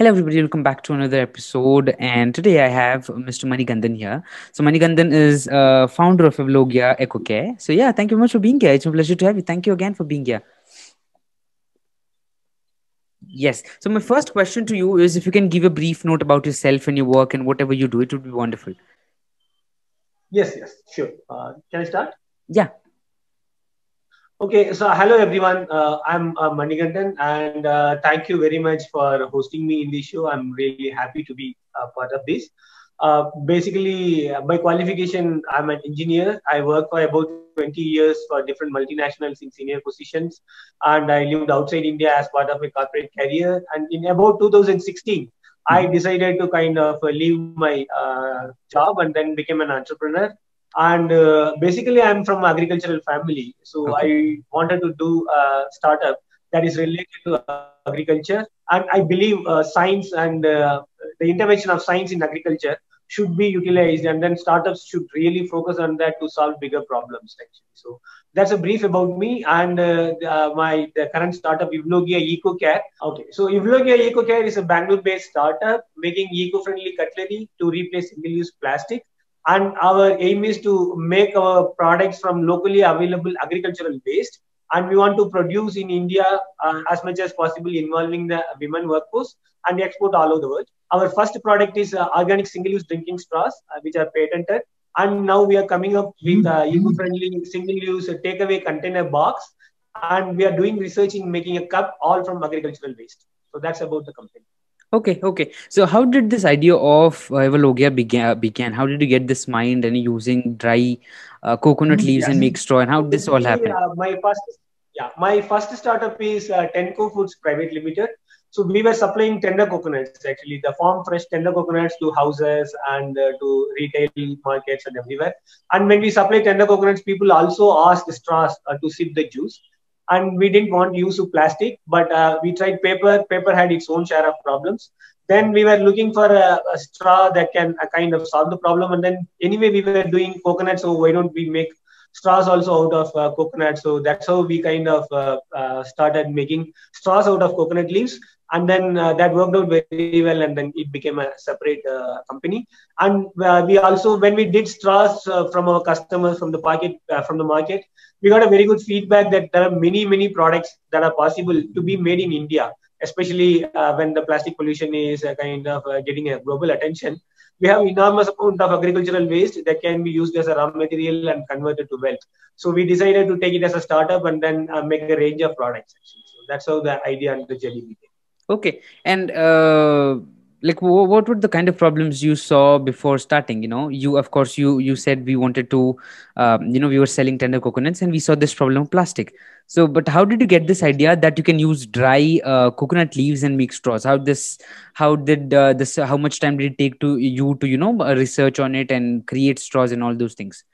Hello, everybody. Welcome back to another episode. And today I have Mr. Manigandan here. So, Manigandan is uh, founder of Evlogia EcoCare. So, yeah, thank you very much for being here. It's a pleasure to have you. Thank you again for being here. Yes. So, my first question to you is if you can give a brief note about yourself and your work and whatever you do, it would be wonderful. Yes, yes, sure. Uh, can I start? Yeah. Okay, so hello everyone. Uh, I'm uh, Manigandan, and uh, thank you very much for hosting me in this show. I'm really happy to be a part of this. Uh, basically, by qualification, I'm an engineer. I worked for about 20 years for different multinationals in senior positions, and I lived outside India as part of a corporate career. And in about 2016, I mm-hmm. decided to kind of leave my uh, job and then became an entrepreneur and uh, basically i'm from agricultural family. So okay. i wanted to do a startup that is related to agriculture. And i believe uh, science and uh, the intervention of science in agriculture should be utilized. And then startups should really focus on that to solve bigger problems actually. So that's a brief about me. And uh, uh, my the current startup Evlogia EcoCare. Okay, so Evlogia EcoCare is a Bangalore-based startup making eco-friendly cutlery to replace single-use plastic and our aim is to make our products from locally available agricultural waste. And we want to produce in india uh, as much as possible involving the women workforce and export all over the world. Our first product is uh, organic single use drinking straws uh, which are patented. And now we are coming up with uh, eco-friendly single use takeaway container box. And we are doing research in making a cup all from agricultural waste. So that's about the company Okay, okay. So, how did this idea of uh, Evlogia began? Began? How did you get this mind and using dry uh, coconut leaves yes. and make straw? And how did this all happen? Uh, my first, yeah, my first startup is uh, Tenco Foods Private Limited. So we were supplying tender coconuts, actually the farm fresh tender coconuts to houses and uh, to retail markets and everywhere. And when we supply tender coconuts, people also ask straws uh, to sip the juice and we didn't want use of plastic but uh, we tried paper. Paper had its own share of problems. Then we were looking for a, a straw that can uh, kind of solve the problem. And then anyway we were doing coconut. So why don't we make straws also out of uh, coconut? So that's how we kind of uh, uh, started making straws out of coconut leaves. And then uh, that worked out very well. And then it became a separate company. And we also when we did straws from our customers from the market from the market we got a very good feedback that there are many many products that are possible to be made in india especially uh, when the plastic pollution is kind of getting a global attention. We have enormous amount of agricultural waste that can be used as a raw material and converted to wealth. So we decided to take it as a startup and then make a range of products so that's how the idea and the journey began. Okay. And uh, like, what were the kind of problems you saw before starting? You know, you of course you you said we wanted to, um, you know, we were selling tender coconuts, and we saw this problem of plastic. So, but how did you get this idea that you can use dry uh, coconut leaves and make straws? How this? How did uh, this? How much time did it take to you to you know research on it and create straws and all those things?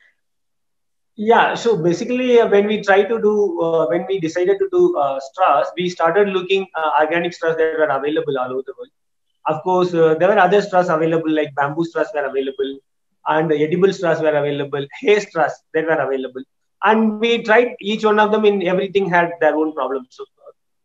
Yeah, so basically, uh, when we try to do, uh, when we decided to do uh, straws, we started looking uh, organic straws that were available all over the world. Of course, uh, there were other straws available, like bamboo straws were available, and edible straws were available, hay straws that were available. And we tried each one of them, in everything had their own problems. So,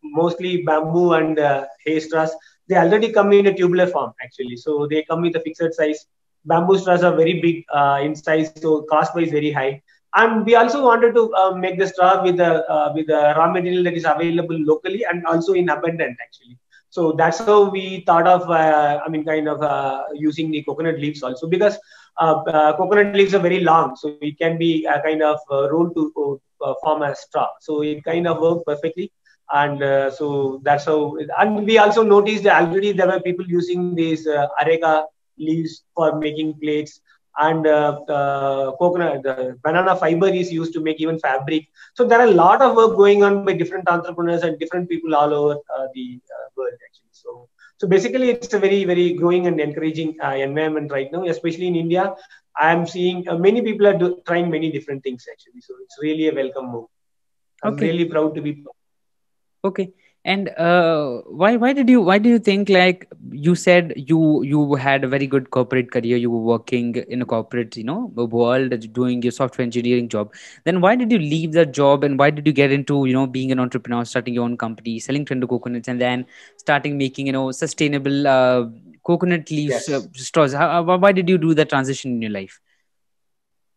mostly bamboo and uh, hay straws, they already come in a tubular form, actually. So they come with a fixed size. Bamboo straws are very big in size, so cost wise very high and we also wanted to uh, make the straw with the uh, with the raw material that is available locally and also in abundant actually so that's how we thought of uh, i mean kind of uh, using the coconut leaves also because uh, uh, coconut leaves are very long. So it can be a kind of rolled to form a straw. So it kind of worked perfectly. And so that's how it, and we also noticed already there were people using these areca leaves for making plates and uh, uh, coconut banana fiber is used to make even fabric. So there are a lot of work going on by different entrepreneurs and different people all over uh, the uh, world actually. So so basically it's a very very growing and encouraging uh, environment right now especially in india. I am seeing uh, many people are do, trying many different things actually. So it's really a welcome move. I'm okay. really proud to be okay. And uh, why why did you why do you think like you said you you had a very good corporate career. You were working in a corporate you know world doing your software engineering job. Then why did you leave that job and why did you get into you know being an entrepreneur starting your own company selling tender coconuts and then starting making you know sustainable uh, coconut leaves yes. uh, straws? How, why did you do that transition in your life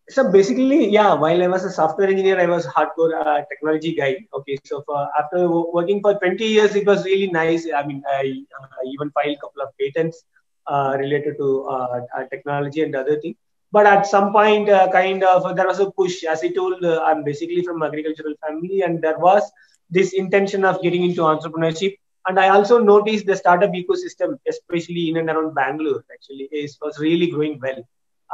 so basically, yeah, while I was a software engineer, I was hardcore uh, technology guy. Okay, so for, after working for 20 years, it was really nice. I mean, I, uh, even filed a couple of patents uh, related to uh, uh, technology and other things. But at some point, uh, kind of, there was a push. As I told, I'm basically from agricultural family, and there was this intention of getting into entrepreneurship. And I also noticed the startup ecosystem, especially in and around Bangalore, actually, is was really growing well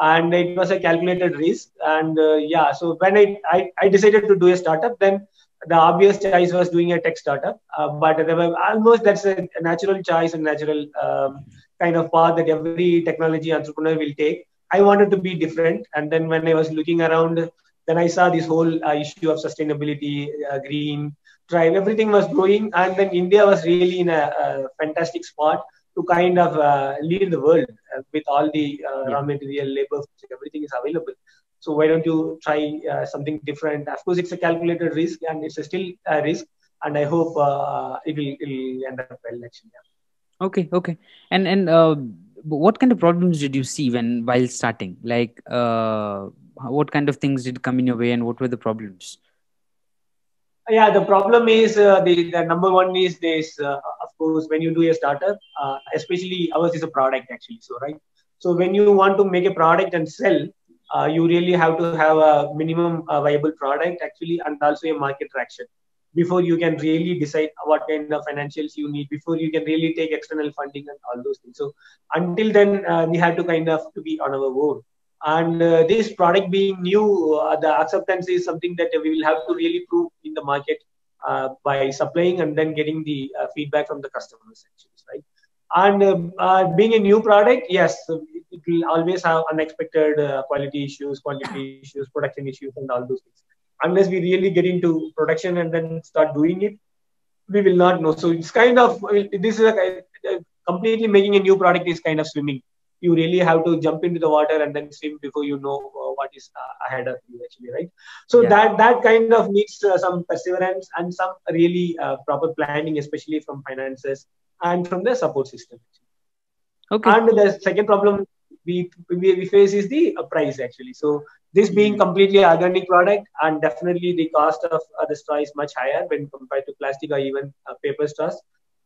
and it was a calculated risk. And uh, yeah, so when I, I, I decided to do a startup, then the obvious choice was doing a tech startup. Uh, but there were almost that's a, natural choice and natural um, kind of path that every technology entrepreneur will take. I wanted to be different, and then when I was looking around, then I saw this whole uh, issue of sustainability, uh, green drive, everything was growing, and then India was really in a, a fantastic spot to kind of uh, lead the world uh, with all the uh, raw material, labor, everything is available. So why don't you try uh, something different? Of course, it's a calculated risk and it's a still a risk, and I hope uh, it will it'll end up well actually. Yeah. Okay, okay, and and uh, what kind of problems did you see when while starting? Like, what kind of things did come in your way, and what were the problems? yeah the problem is uh, the, the number one is this uh, course when you do a startup uh, especially ours is a product actually so right? So when you want to make a product and sell uh, you really have to have a minimum uh, viable product actually and also a market traction before you can really decide what kind of financials you need before you can really take external funding and all those things. So until then uh, we have to kind of to be on our own. And uh, this product being new, uh, the acceptance is something that we will have to really prove in the market by supplying and then getting the uh, feedback from the customers, actually, right? And uh, uh, being a new product, yes, it, it will always have unexpected quality issues, quantity issues, production issues, and all those things. Unless we really get into production and then start doing it, we will not know. So it's kind of this is a, completely making a new product is kind of swimming you really have to jump into the water and then swim before you know uh, what is uh, ahead of you actually right? So yeah. that that kind of needs uh, some perseverance and some really uh, proper planning especially from finances and from the support system. Okay. And the second problem we, we, we face is the uh, price actually. So this being mm-hmm. completely organic product and definitely the cost of uh, the straw is much higher when compared to plastic or even paper straws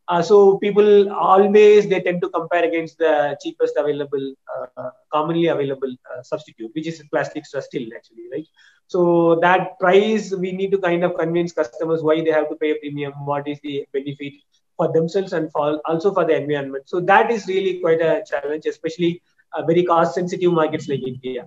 uh, so people always they tend to compare against the cheapest available, uh, commonly available uh, substitute, which is plastic still actually, right? So that price we need to kind of convince customers why they have to pay a premium, what is the benefit for themselves and for also for the environment. So that is really quite a challenge, especially uh, very cost sensitive markets like India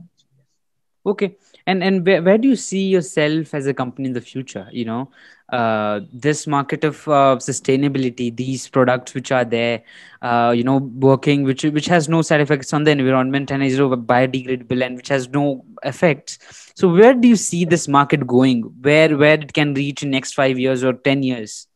okay. And and where, where do you see yourself as a company in the future? You know uh, this market of uh, sustainability these products which are there uh, you know working which which has no side effects on the environment and is biodegradable and which has no effects. So where do you see this market going? Where where it can reach in next 5 years or 10 years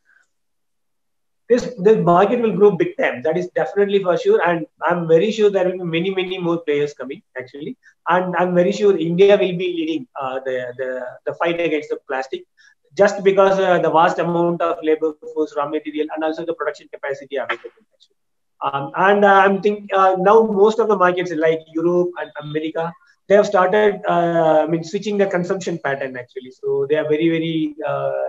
this this market will grow big time. That is definitely for sure, and I'm very sure there will be many many more players coming actually, and I'm very sure India will be leading uh, the, the the fight against the plastic, just because uh, the vast amount of labor force, raw material, and also the production capacity available. Actually. Um, and uh, I'm thinking uh, now most of the markets like Europe and America, they have started, uh, I mean, switching the consumption pattern actually. So they are very, very uh,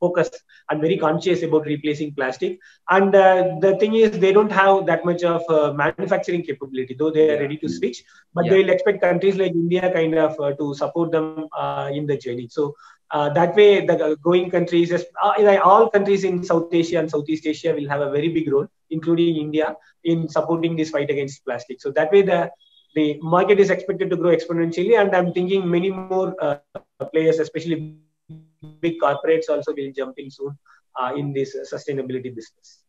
focused and very conscious about replacing plastic. And uh, the thing is, they don't have that much of uh, manufacturing capability, though they are ready to switch. But yeah. they'll expect countries like India kind of uh, to support them uh, in the journey. So uh, that way, the growing countries, uh, all countries in South Asia and Southeast Asia, will have a very big role, including India, in supporting this fight against plastic. So that way, the the market is expected to grow exponentially, and I'm thinking many more players, especially big corporates also will jump in soon uh, in this sustainability business.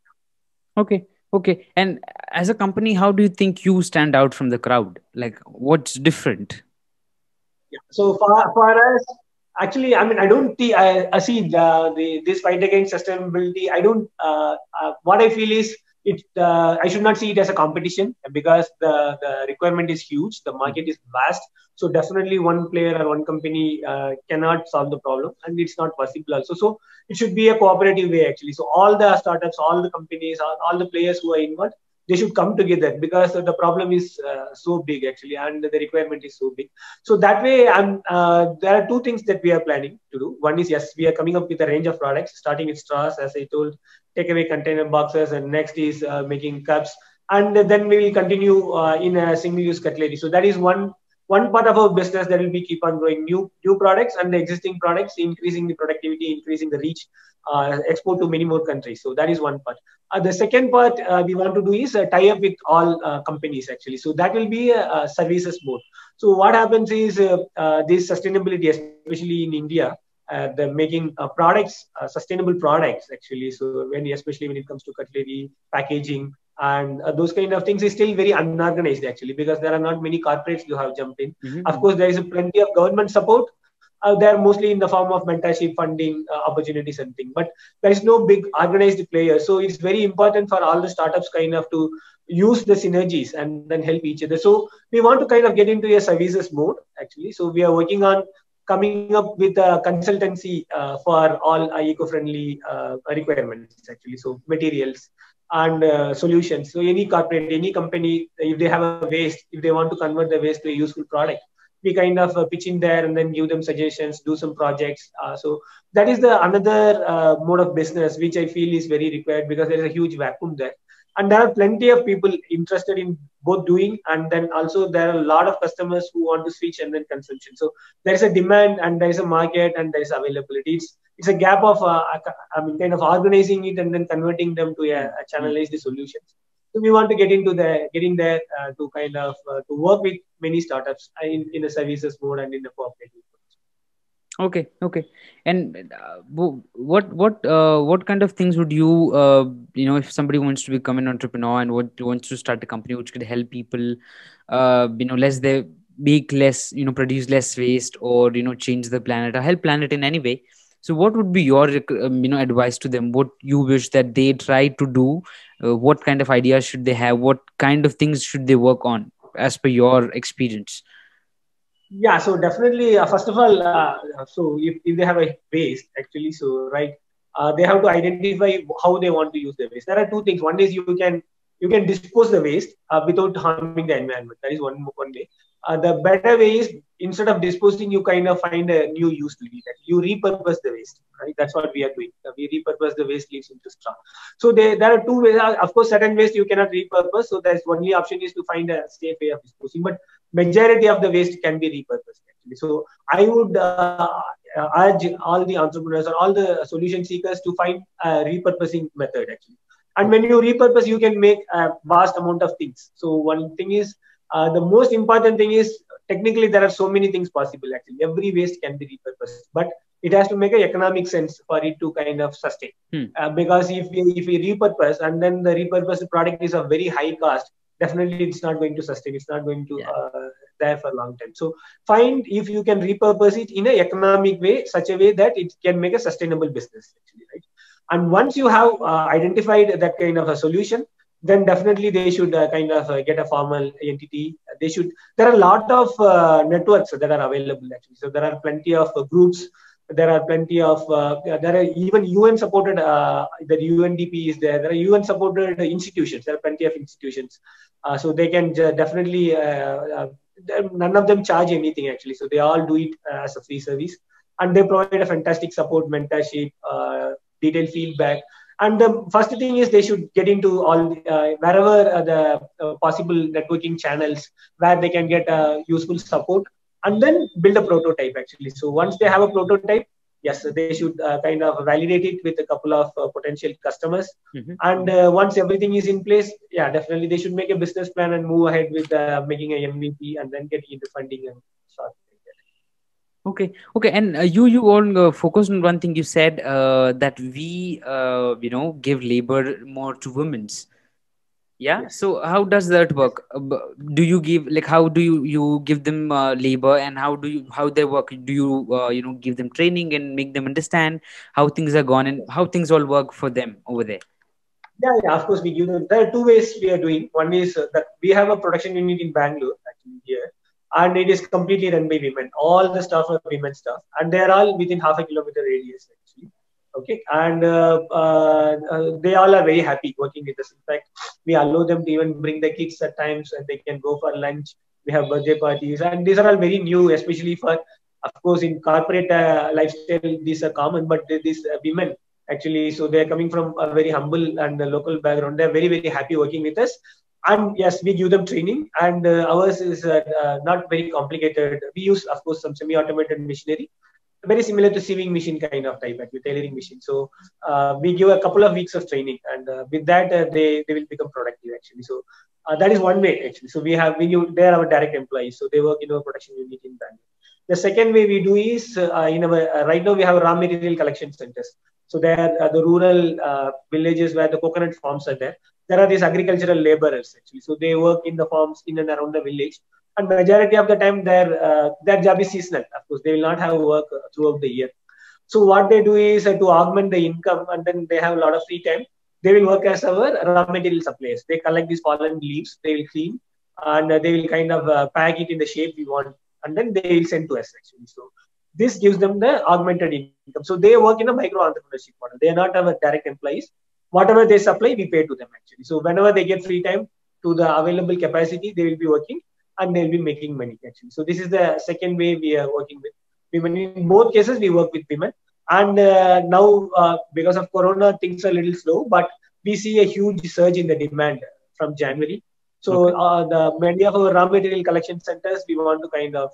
Okay. Okay. And as a company, how do you think you stand out from the crowd? Like, what's different? Yeah. So for, for us, actually, I mean, I don't see, I, I see the, the, this fight against sustainability. I don't, uh, uh, what I feel is it uh, I should not see it as a competition because the, the requirement is huge, the market is vast. So definitely one player or one company uh, cannot solve the problem, and it's not possible also. So it should be a cooperative way actually. So all the startups, all the companies, all, all the players who are involved, they should come together because the problem is uh, so big actually, and the requirement is so big. So that way, I'm, uh, there are two things that we are planning to do. One is yes, we are coming up with a range of products, starting with straws, as I told, takeaway container boxes, and next is uh, making cups, and then we will continue uh, in a single-use cutlery. So that is one one part of our business that will be keep on growing new new products and the existing products, increasing the productivity, increasing the reach, export to many more countries. So that is one part. Uh, the second part uh, we want to do is uh, tie up with all uh, companies actually. So that will be a, services mode. So what happens is uh, this sustainability, especially in India, uh, the making uh, products uh, sustainable products actually so when especially when it comes to cutlery packaging and uh, those kind of things is still very unorganized actually because there are not many corporates who have jumped in mm-hmm. of course there is plenty of government support uh, they're mostly in the form of mentorship funding uh, opportunities and but there is no big organized player. So it's very important for all the startups kind of to use the synergies and then help each other. So we want to kind of get into a services mode actually. So we are working on coming up with a consultancy uh, for all uh, eco-friendly uh, requirements actually. So materials and uh, solutions. So any corporate any company if they have a waste if they want to convert the waste to a useful product we kind of uh, pitch in there and then give them suggestions do some projects. Uh, so that is the another mode of business which i feel is very required because there is a huge vacuum there. And there are plenty of people interested in both doing and then also there are a lot of customers who want to switch and then consumption. So there is a demand and there is a market and there is availability. It's, it's a gap of uh, i mean kind of organizing it and then converting them to a, a channelized solutions so we want to get into the getting there uh, to kind of uh, to work with many startups in, in the services mode and in the cooperative okay okay. And uh, what what uh, what kind of things would you uh, you know if somebody wants to become an entrepreneur and what wants to start a company which could help people uh, you know less they make less you know produce less waste or you know change the planet or help planet in any way. So what would be your um, you know advice to them? What you wish that they try to do uh, what kind of ideas should they have what kind of things should they work on as per your experience? Yeah so definitely uh, first of all uh, so if, if they have a waste actually so right uh, they have to identify how they want to use the waste. There are two things. One is you can you can dispose the waste uh, without harming the environment. That is one one way uh, the better way is instead of disposing you kind of find a new use to it you repurpose the waste right that's what we are doing uh, we repurpose the waste leaves into straw so there, there are two ways of course certain waste you cannot repurpose so there's only option is to find a safe way of disposing but majority of the waste can be repurposed actually. So I would uh, urge all the entrepreneurs or all the solution seekers to find a repurposing method actually. And when you repurpose, you can make a vast amount of things. So one thing is uh, the most important thing is technically there are so many things possible actually. Every waste can be repurposed, but it has to make an economic sense for it to kind of sustain. Hmm. Uh, because if we, if we repurpose and then the repurposed product is of very high cost, definitely it's not going to sustain it's not going to yeah. uh, there for a long time so find if you can repurpose it in an economic way such a way that it can make a sustainable business actually right and once you have uh, identified that kind of a solution then definitely they should uh, kind of uh, get a formal entity they should there are a lot of uh, networks that are available actually so there are plenty of uh, groups there are plenty of uh, there are even UN supported uh, the UNDP is there. There are UN supported institutions. There are plenty of institutions, uh, so they can definitely none of them charge anything actually. So they all do it as a free service, and they provide a fantastic support, mentorship, detailed feedback. And the first thing is they should get into all wherever the possible networking channels where they can get useful support and then build a prototype actually. So once they have a prototype, yes, they should uh, kind of validate it with a couple of uh, potential customers. Mm-hmm. And uh, once everything is in place, yeah, definitely they should make a business plan and move ahead with uh, making a MVP and then getting into funding and start. Okay, okay, and uh, you you all uh, focused on one thing. You said uh, that we uh, you know give labor more to women's yeah? Yes. so how does that work? Uh, do you give like how do you you give them uh, labor and how do you how they work? Do you uh, you know give them training and make them understand how things are gone and how things all work for them over there? Yeah, yeah, of course we give them. There are two ways we are doing. One is uh, that we have a production unit in Bangalore actually here, and it is completely run by women. All the staff are women staff, and they are all within half a kilometer radius actually. Okay, and uh, uh, uh, they all are very happy working with us. In fact, we allow them to even bring the kids at times, and they can go for lunch. We have birthday parties, and these are all very new, especially for, of course, in corporate uh, lifestyle. These are common, but these uh, women actually so they're coming from a very humble and local background they're very very happy working with us and yes we give them training. And uh, ours is uh, uh, not very complicated. We use of course some semi-automated machinery. Very similar to sewing machine kind of type actually tailoring machine. So uh, we give a couple of weeks of training. And uh, with that uh, they they will become productive actually. So that is one way actually. So we have we they are our direct employees. So they work in our production unit in Bangalore. The second way we do is in our right now we have raw material collection centers. So there, uh, the rural villages where the coconut farms are there, there are these agricultural laborers actually. So they work in the farms in and around the village, and majority of the time their uh, their job is seasonal. Of course, they will not have work uh, throughout the year. So what they do is uh, to augment the income, and then they have a lot of free time. They will work as our raw material suppliers. They collect these fallen leaves, they will clean, and uh, they will kind of pack it in the shape we want, and then they will send to us actually. So this gives them the augmented income. So they work in a micro entrepreneurship model. They are not our direct employees. Whatever they supply, we pay to them actually. So whenever they get free time to the available capacity, they will be working and they'll be making money actually. So this is the second way we are working with women. In both cases, we work with women. And uh, now, uh, because of Corona, things are a little slow, but we see a huge surge in the demand from January. So okay. uh, the many of our raw material collection centers, we want to kind of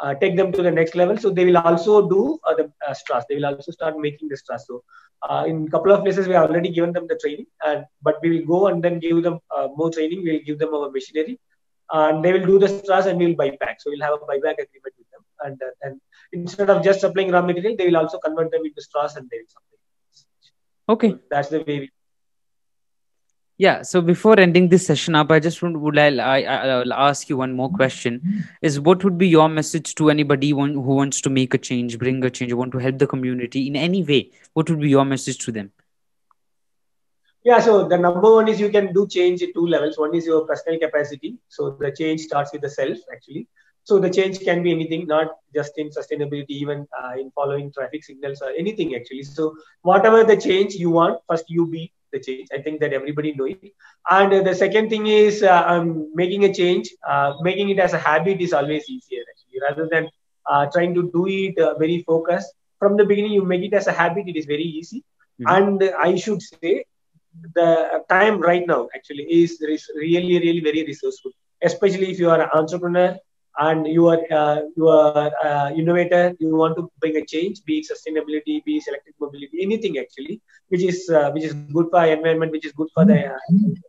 uh, take them to the next level. So they will also do uh, the uh, straws. They will also start making the straws. So uh, in a couple of places, we have already given them the training, and but we will go and then give them uh, more training. We will give them our machinery, and they will do the straws and we will buy back. So we'll have a buyback agreement with them, and uh, and instead of just supplying raw material, they will also convert them into straws and they will supply. Okay, so that's the way we yeah so before ending this session up i just would, I, I i'll ask you one more question. Is what would be your message to anybody who wants to make a change bring a change want to help the community in any way? What would be your message to them? Yeah so the number one is you can do change at two levels. One is your personal capacity. So the change starts with the self actually. So the change can be anything not just in sustainability even uh, in following traffic signals or anything actually. So whatever the change you want first you be the change. I think that everybody know it. And uh, the second thing is uh, um, making a change, uh, making it as a habit is always easier actually, rather than uh, trying to do it uh, very focused. From the beginning, you make it as a habit. It is very easy. Mm-hmm. And I should say, the time right now actually is, is really, really very resourceful. Especially if you are an entrepreneur and you are uh, you are uh, innovator. You want to bring a change be it sustainability be it electric mobility anything actually which is uh, which is good for environment which is good for the uh,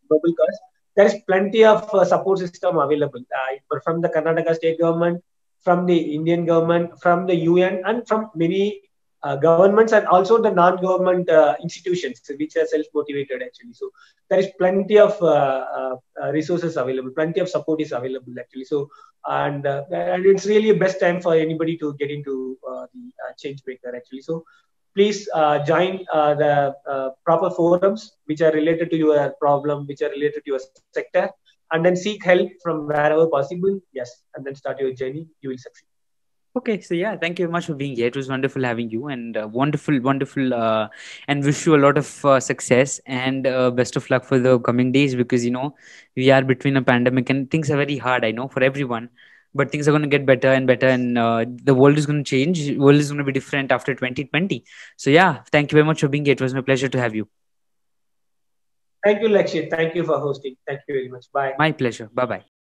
global cause. There is plenty of uh, support system available uh, from the karnataka state government from the indian government from the un and from many uh, governments and also the non-government uh, institutions which are self-motivated actually. So there is plenty of uh, uh, uh resources available plenty of support is available actually. So and uh, and it's really a best time for anybody to get into the change maker actually. So please join the proper forums which are related to your problem which are related to your sector and then seek help from wherever possible. Yes and then start your journey. You will succeed Okay, so yeah, thank you very much for being here. It was wonderful having you, and uh, wonderful, wonderful, uh, and wish you a lot of uh, success and uh, best of luck for the coming days because you know we are between a pandemic and things are very hard. I know for everyone, but things are going to get better and better, and uh, the world is going to change. The world is going to be different after 2020. So yeah, thank you very much for being here. It was my pleasure to have you. Thank you, Lakshit. Thank you for hosting. Thank you very much. Bye. My pleasure. Bye bye.